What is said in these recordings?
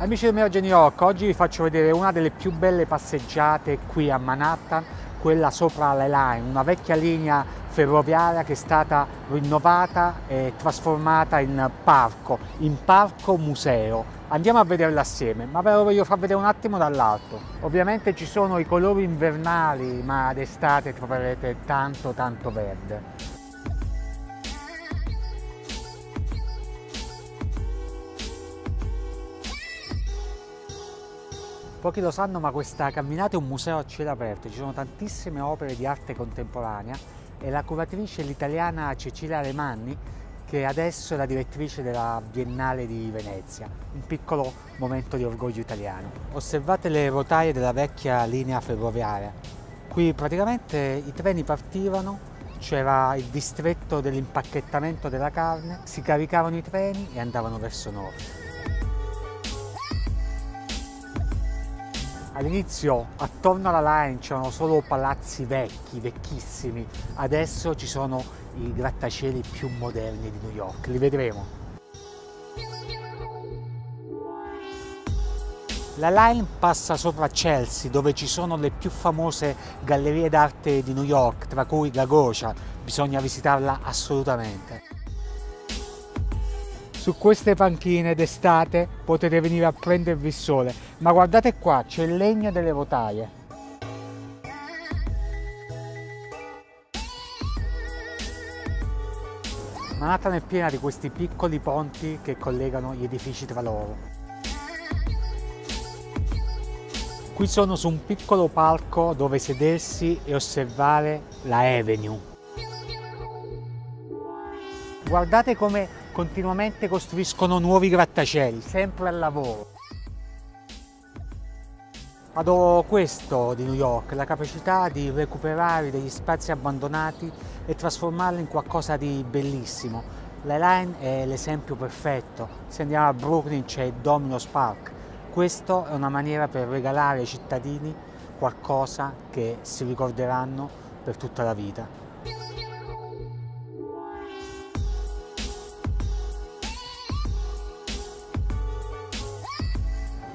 Amici del New York, oggi vi faccio vedere una delle più belle passeggiate qui a Manhattan, quella sopra la Line, una vecchia linea ferroviaria che è stata rinnovata e trasformata in parco, in parco museo. Andiamo a vederla assieme, ma ve lo voglio far vedere un attimo dall'alto. Ovviamente ci sono i colori invernali, ma d'estate troverete tanto tanto verde. Pochi lo sanno ma questa camminata è un museo a cielo aperto, ci sono tantissime opere di arte contemporanea e la curatrice è l'italiana Cecilia Alemanni che adesso è la direttrice della Biennale di Venezia, un piccolo momento di orgoglio italiano. Osservate le rotaie della vecchia linea ferroviaria, qui praticamente i treni partivano, c'era il distretto dell'impacchettamento della carne, si caricavano i treni e andavano verso nord. All'inizio attorno alla Line c'erano solo palazzi vecchi, vecchissimi, adesso ci sono i grattacieli più moderni di New York, li vedremo. La Line passa sopra Chelsea dove ci sono le più famose gallerie d'arte di New York, tra cui la Gocia, bisogna visitarla assolutamente. Su queste panchine d'estate potete venire a prendervi il sole, ma guardate qua, c'è il legno delle rotaie. Manhattan è piena di questi piccoli ponti che collegano gli edifici tra loro. Qui sono su un piccolo palco dove sedersi e osservare la Avenue. Guardate come continuamente costruiscono nuovi grattacieli, sempre al lavoro. Adoro questo di New York, la capacità di recuperare degli spazi abbandonati e trasformarli in qualcosa di bellissimo. La Line è l'esempio perfetto, se andiamo a Brooklyn c'è Domino's Park. Questa è una maniera per regalare ai cittadini qualcosa che si ricorderanno per tutta la vita.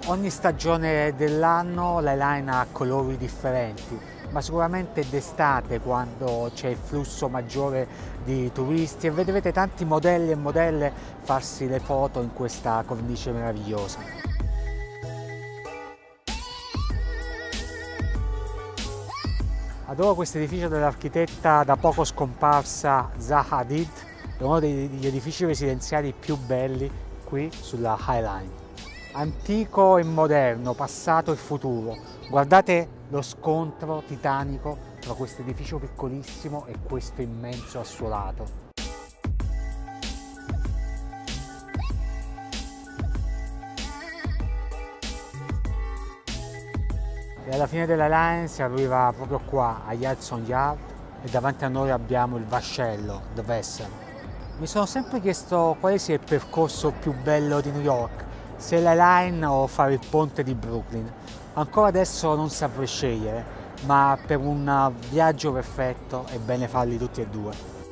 Ogni stagione dell'anno la line ha colori differenti, ma sicuramente d'estate quando c'è il flusso maggiore di turisti e vedrete tanti modelli e modelle farsi le foto in questa cornice meravigliosa. Adoro questo edificio dell'architetta da poco scomparsa Zaha Hadid, è uno degli edifici residenziali più belli qui sulla High Line antico e moderno, passato e futuro. Guardate lo scontro titanico tra questo edificio piccolissimo e questo immenso assolato. E alla fine della line si arriva proprio qua, a Hudson Yard, e davanti a noi abbiamo il vascello, The Vessel. Mi sono sempre chiesto quale sia il percorso più bello di New York, se la line o fare il ponte di Brooklyn. Ancora adesso non saprei scegliere, ma per un viaggio perfetto è bene farli tutti e due.